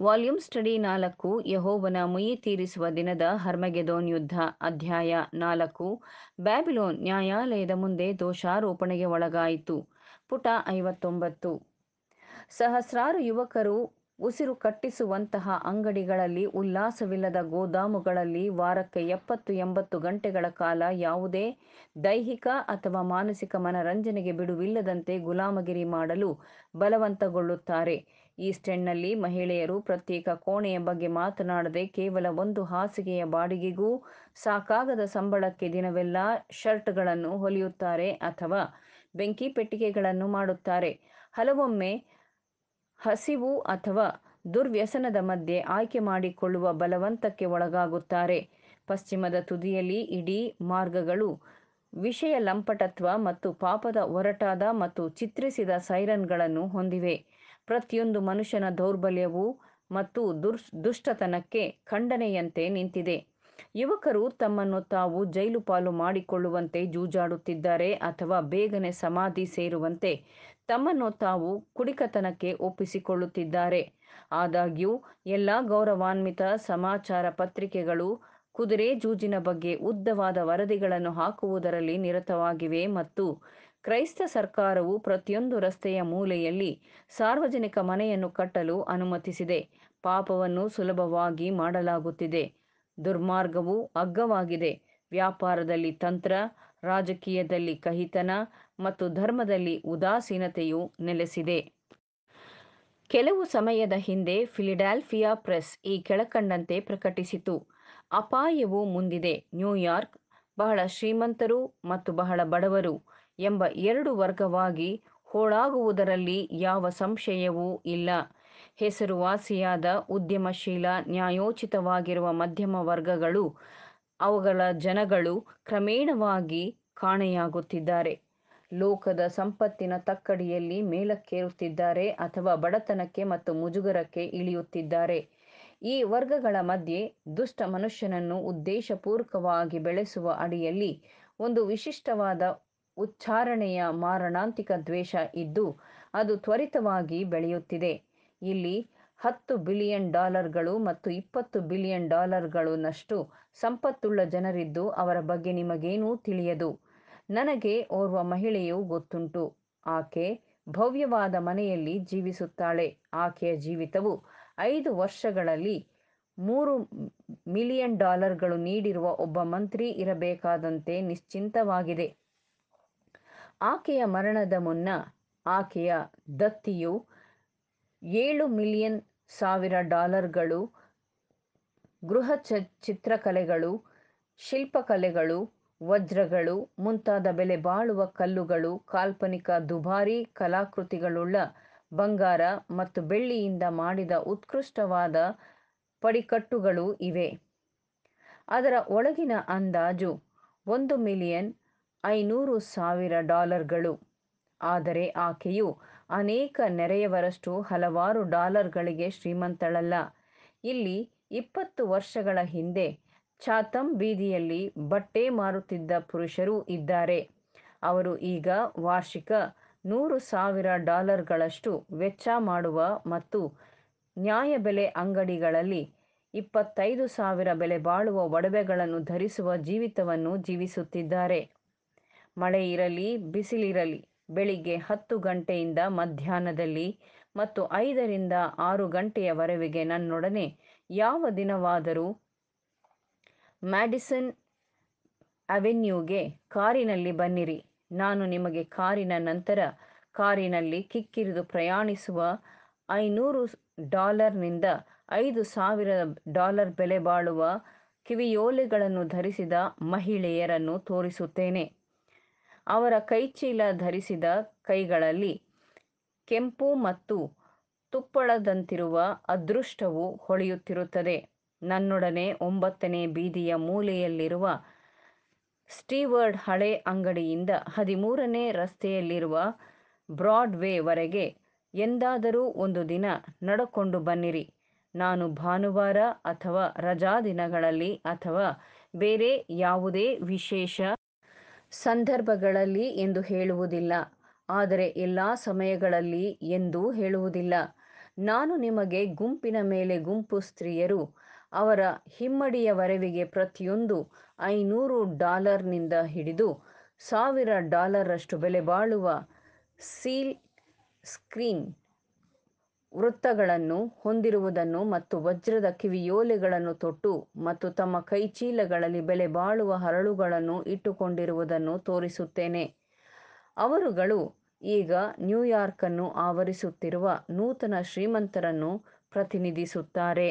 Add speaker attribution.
Speaker 1: Volume study ನಾಲ್ಕು, ಯಹೋವನ ಮುಯಿ ತೀರಿಸುವ ದಿನದ ಹರ್ಮಗೆದೋನ್ ಯುದ್ಧ, ಅಧ್ಯಾಯ ನಾಲ್ಕು. ಬ್ಯಾಬಿಲೋನ್ ನ್ಯಾಯಾಲಯದ ಮುಂದೆ ದೋಷಾರೋಪಣೆಗೆ ಒಳಗಾಯಿತು. ಪುಟ ಐವತ್ತೊಂಬತ್ತು. ಸಹಸ್ರಾರು ಯುವಕರು ಉಸಿರು ಕಟ್ಟಿಸುವಂತಹ ಅಂಗಡಿಗಳಲ್ಲಿ ಉಲ್ಲಾಸವಿಲ್ಲದ ಗೋದಾಮುಗಳಲ್ಲಿ ವಾರಕ್ಕೆ ಎಪ್ಪತ್ತು ಎಂಬತ್ತು ಗಂಟೆಗಳ ಕಾಲ ಯಾವುದೇ ದೈಹಿಕ ಅಥವಾ ಮಾನಸಿಕ ಮನರಂಜನೆಗೆ ಬಿಡುವಿಲ್ಲದಂತೆ ಗುಲಾಮಗಿರಿ ಮಾಡಲು ಬಲವಂತಗೊಳ್ಳುತ್ತಾರೆ. ಈಸ್ಟ್ ಎಂಡ್ನಲ್ಲಿ ಮಹಿಳೆಯರು ಪ್ರತ್ಯೇಕ ಕೋಣೆಯ ಬಗ್ಗೆ ಮಾತನಾಡದೆ ಕೇವಲ ಒಂದು ಹಾಸಿಗೆಯ ಬಾಡಿಗೆಗೂ ಸಾಕಾಗದ ಸಂಬಳಕ್ಕೆ ದಿನವೆಲ್ಲ ಶರ್ಟ್ಗಳನ್ನು ಹೊಲಿಯುತ್ತಾರೆ ಅಥವಾ ಬೆಂಕಿ ಪೆಟ್ಟಿಗೆಗಳನ್ನು ಮಾಡುತ್ತಾರೆ. ಹಲವೊಮ್ಮೆ ಹಸಿವು ಅಥವಾ ದುರ್ವ್ಯಸನದ ಮಧ್ಯೆ ಆಯ್ಕೆ ಮಾಡಿಕೊಳ್ಳುವ ಬಲವಂತಕ್ಕೆ ಒಳಗಾಗುತ್ತಾರೆ. ಪಶ್ಚಿಮದ ತುದಿಯಲ್ಲಿ ಇಡೀ ಮಾರ್ಗಗಳು ವಿಷಯ ಲಂಪಟತ್ವ ಮತ್ತು ಪಾಪದ ಒರಟಾದ ಮತ್ತು ಚಿತ್ರಿಸಿದ ಸೈರನ್ಗಳನ್ನು ಹೊಂದಿವೆ. ಪ್ರತಿಯೊಂದು ಮನುಷ್ಯನ ದೌರ್ಬಲ್ಯವು ಮತ್ತು ದುಷ್ಟತನಕ್ಕೆ ಖಂಡನೆಯಂತೆ ನಿಂತಿದೆ. ಯುವಕರು ತಮ್ಮನ್ನು ತಾವು ಜೈಲು ಪಾಲು ಮಾಡಿಕೊಳ್ಳುವಂತೆ ಜೂಜಾಡುತ್ತಿದ್ದಾರೆ ಅಥವಾ ಬೇಗನೆ ಸಮಾಧಿ ಸೇರುವಂತೆ ತಮ್ಮನ್ನು ತಾವು ಕುಡಿಕತನಕ್ಕೆ ಒಪ್ಪಿಸಿಕೊಳ್ಳುತ್ತಿದ್ದಾರೆ. ಆದಾಗ್ಯೂ, ಎಲ್ಲ ಗೌರವಾನ್ವಿತ ಸಮಾಚಾರ ಪತ್ರಿಕೆಗಳು ಕುದುರೆ ಜೂಜಿನ ಬಗ್ಗೆ ಉದ್ದವಾದ ವರದಿಗಳನ್ನು ಹಾಕುವುದರಲ್ಲಿ ನಿರತವಾಗಿವೆ ಮತ್ತು ಕ್ರೈಸ್ತ ಸರ್ಕಾರವು ಪ್ರತಿಯೊಂದು ರಸ್ತೆಯ ಮೂಲೆಯಲ್ಲಿ ಸಾರ್ವಜನಿಕ ಮನೆಯನ್ನು ಕಟ್ಟಲು ಅನುಮತಿಸಿದೆ. ಪಾಪವನ್ನು ಸುಲಭವಾಗಿ ಮಾಡಲಾಗುತ್ತಿದೆ. ದುರ್ಮಾರ್ಗವು ಅಗ್ಗವಾಗಿದೆ. ವ್ಯಾಪಾರದಲ್ಲಿ ತಂತ್ರ, ರಾಜಕೀಯದಲ್ಲಿ ಕಹಿತನ ಮತ್ತು ಧರ್ಮದಲ್ಲಿ ಉದಾಸೀನತೆಯು ನೆಲೆಸಿದೆ. ಕೆಲವು ಸಮಯದ ಹಿಂದೆ ಫಿಲಿಡಾಲ್ಫಿಯಾ ಪ್ರೆಸ್ ಈ ಕೆಳಕಂಡಂತೆ ಪ್ರಕಟಿಸಿತು. ಅಪಾಯವು ಮುಂದಿದೆ. ನ್ಯೂಯಾರ್ಕ್ ಬಹಳ ಶ್ರೀಮಂತರು ಮತ್ತು ಬಹಳ ಬಡವರು. ಎಂಬ ಎರಡು ವರ್ಗವಾಗಿ ಹೋಳಾಗುವುದರಲ್ಲಿ ಯಾವ ಸಂಶಯವೂ ಇಲ್ಲ. ಹೆಸರುವಾಸಿಯಾದ ಉದ್ಯಮಶೀಲ, ನ್ಯಾಯೋಚಿತವಾಗಿರುವ ಮಧ್ಯಮ ವರ್ಗಗಳು ಅವುಗಳ ಜನಗಳು ಕ್ರಮೇಣವಾಗಿ ಕಾಣೆಯಾಗುತ್ತಿದ್ದಾರೆ. ಲೋಕದ ಸಂಪತ್ತಿನ ತಕ್ಕಡಿಯಲ್ಲಿ ಮೇಲಕ್ಕೇರುತ್ತಿದ್ದಾರೆ ಅಥವಾ ಬಡತನಕ್ಕೆ ಮತ್ತು ಮುಜುಗರಕ್ಕೆ ಇಳಿಯುತ್ತಿದ್ದಾರೆ. ಈ ವರ್ಗಗಳ ಮಧ್ಯೆ ದುಷ್ಟ ಮನುಷ್ಯನನ್ನು ಉದ್ದೇಶಪೂರ್ವಕವಾಗಿ ಬೆಳೆಸುವ ಅಡಿಯಲ್ಲಿ ಒಂದು ವಿಶಿಷ್ಟವಾದ ಉಚ್ಚಾರಣೆಯ ಮಾರಣಾಂತಿಕ ದ್ವೇಷ ಇದ್ದು ಅದು ತ್ವರಿತವಾಗಿ ಬೆಳೆಯುತ್ತಿದೆ. ಇಲ್ಲಿ ಹತ್ತು ಬಿಲಿಯನ್ ಡಾಲರ್ಗಳು ಮತ್ತು ಇಪ್ಪತ್ತು ಬಿಲಿಯನ್ ಡಾಲರ್ಗಳನ್ನಷ್ಟು ಸಂಪತ್ತುಳ್ಳ ಜನರಿದ್ದು ಅವರ ಬಗ್ಗೆ ನಿಮಗೇನೂ ತಿಳಿಯದು. ನನಗೆ ಓರ್ವ ಮಹಿಳೆಯು ಗೊತ್ತುಂಟು. ಆಕೆ ಭವ್ಯವಾದ ಮನೆಯಲ್ಲಿ ಜೀವಿಸುತ್ತಾಳೆ. ಆಕೆಯ ಜೀವಿತವು ಐದು ವರ್ಷಗಳಲ್ಲಿ ಮೂರು ಮಿಲಿಯನ್ ಡಾಲರ್ಗಳು ನೀಡಿರುವ ಒಬ್ಬ ಮಂತ್ರಿ ಇರಬೇಕಾದಂತೆ ನಿಶ್ಚಿಂತವಾಗಿದೆ. ಆಕೆಯ ಮರಣದ ಮುನ್ನ ಆಕೆಯ ದತ್ತಿಯು ಏಳು ಮಿಲಿಯನ್ ಸಾವಿರ ಡಾಲರ್ಗಳು, ಗೃಹ ಚ, ಚಿತ್ರಕಲೆಗಳು, ಶಿಲ್ಪಕಲೆಗಳು, ವಜ್ರಗಳು, ಮುಂತಾದ ಬೆಲೆ ಬಾಳುವ ಕಲ್ಲುಗಳು, ಕಾಲ್ಪನಿಕ ದುಬಾರಿ ಕಲಾಕೃತಿಗಳುಳ್ಳ ಬಂಗಾರ ಮತ್ತು ಬೆಳ್ಳಿಯಿಂದ ಮಾಡಿದ ಉತ್ಕೃಷ್ಟವಾದ ಪಡಿಕಟ್ಟುಗಳು ಇವೆ. ಅದರ ಒಳಗಿನ ಅಂದಾಜು ಒಂದು ಮಿಲಿಯನ್ ಐನೂರು ಸಾವಿರ ಡಾಲರ್ಗಳು. ಆದರೆ ಆಕೆಯು ಅನೇಕ ನೆರೆಯವರಷ್ಟು ಹಲವಾರು ಡಾಲರ್ಗಳಿಗೆ ಶ್ರೀಮಂತಳಲ್ಲ. ಇಲ್ಲಿ ಇಪ್ಪತ್ತು ವರ್ಷಗಳ ಹಿಂದೆ ಚಾತಮ್ ಬೀದಿಯಲ್ಲಿ ಬಟ್ಟೆ ಮಾರುತ್ತಿದ್ದ ಪುರುಷರೂ ಇದ್ದಾರೆ. ಅವರು ಈಗ ವಾರ್ಷಿಕ ನೂರು ಸಾವಿರ ಡಾಲರ್ಗಳಷ್ಟು ವೆಚ್ಚ ಮಾಡುವ ಮತ್ತು ನ್ಯಾಯಬೆಲೆ ಅಂಗಡಿಗಳಲ್ಲಿ ಇಪ್ಪತ್ತೈದು ಸಾವಿರ ಬೆಲೆ ಬಾಳುವ ಒಡವೆಗಳನ್ನು ಧರಿಸುವ ಜೀವಿತವನ್ನು ಜೀವಿಸುತ್ತಿದ್ದಾರೆ. ಮಳೆ ಇರಲಿ, ಬಿಸಿಲಿರಲಿ, ಬೆಳಿಗ್ಗೆ ಹತ್ತು ಗಂಟೆಯಿಂದ ಮಧ್ಯಾಹ್ನದಲ್ಲಿ ಮತ್ತು ಐದರಿಂದ ಆರು ಗಂಟೆಯವರೆಗೆ ನನ್ನೊಡನೆ ಯಾವ ದಿನವಾದರೂ ಮ್ಯಾಡಿಸನ್ ಅವೆನ್ಯೂಗೆ ಕಾರಿನಲ್ಲಿ ಬನ್ನಿರಿ. ನಾನು ನಿಮಗೆ ಕಾರಿನ ನಂತರ ಕಾರಿನಲ್ಲಿ ಕಿಕ್ಕಿರಿದು ಪ್ರಯಾಣಿಸುವ ಐನೂರು ಡಾಲರ್ನಿಂದ ಐದು ಸಾವಿರ ಡಾಲರ್ ಬೆಲೆ ಬಾಳುವ ಕಿವಿಯೋಲೆಗಳನ್ನು ಧರಿಸಿದ ಮಹಿಳೆಯರನ್ನು ತೋರಿಸುತ್ತೇನೆ. ಅವರ ಕೈಚೀಲ ಧರಿಸಿದ ಕೈಗಳಲ್ಲಿ ಕೆಂಪು ಮತ್ತು ತುಪ್ಪಳದಂತಿರುವ ಅದೃಷ್ಟವು ಹೊಳೆಯುತ್ತಿರುತ್ತದೆ. ನನ್ನೊಡನೆ ಒಂಬತ್ತನೇ ಬೀದಿಯ ಮೂಲೆಯಲ್ಲಿರುವ ಸ್ಟೀವರ್ಡ್ ಹಳೆ ಅಂಗಡಿಯಿಂದ ಹದಿಮೂರನೇ ರಸ್ತೆಯಲ್ಲಿರುವ ಬ್ರಾಡ್ವೇವರೆಗೆ ಎಂದಾದರೂ ಒಂದು ದಿನ ನಡಕೊಂಡು ಬನ್ನಿರಿ. ನಾನು ಭಾನುವಾರ ಅಥವಾ ರಜಾದಿನಗಳಲ್ಲಿ ಅಥವಾ ಬೇರೆ ಯಾವುದೇ ವಿಶೇಷ ಸಂದರ್ಭಗಳಲ್ಲಿ ಎಂದು ಹೇಳುವುದಿಲ್ಲ. ಆದರೆ ಎಲ್ಲ ಸಮಯಗಳಲ್ಲಿ ಎಂದೂ ಹೇಳುವುದಿಲ್ಲ. ನಾನು ನಿಮಗೆ ಗುಂಪಿನ ಮೇಲೆ ಗುಂಪು ಸ್ತ್ರೀಯರು, ಅವರ ಹಿಮ್ಮಡಿಯ ವರವಿಗೆ ಪ್ರತಿಯೊಂದು ಐನೂರು ಡಾಲರ್ನಿಂದ ಹಿಡಿದು ಸಾವಿರ ಡಾಲರಷ್ಟು ಬೆಲೆ ಬಾಳುವ ಸೀಲ್ ಸ್ಕ್ರೀನ್ ವೃತ್ತಗಳನ್ನು ಹೊಂದಿರುವುದನ್ನು ಮತ್ತು ವಜ್ರದ ಕಿವಿಯೋಲೆಗಳನ್ನು ತೊಟ್ಟು ಮತ್ತು ತಮ್ಮ ಕೈಚೀಲಗಳಲ್ಲಿ ಬೆಲೆ ಬಾಳುವ ಹರಳುಗಳನ್ನು ಇಟ್ಟುಕೊಂಡಿರುವುದನ್ನು ತೋರಿಸುತ್ತೇನೆ. ಅವರುಗಳು ಈಗ ನ್ಯೂಯಾರ್ಕನ್ನು ಆವರಿಸುತ್ತಿರುವ ನೂತನ ಶ್ರೀಮಂತರನ್ನು ಪ್ರತಿನಿಧಿಸುತ್ತಾರೆ.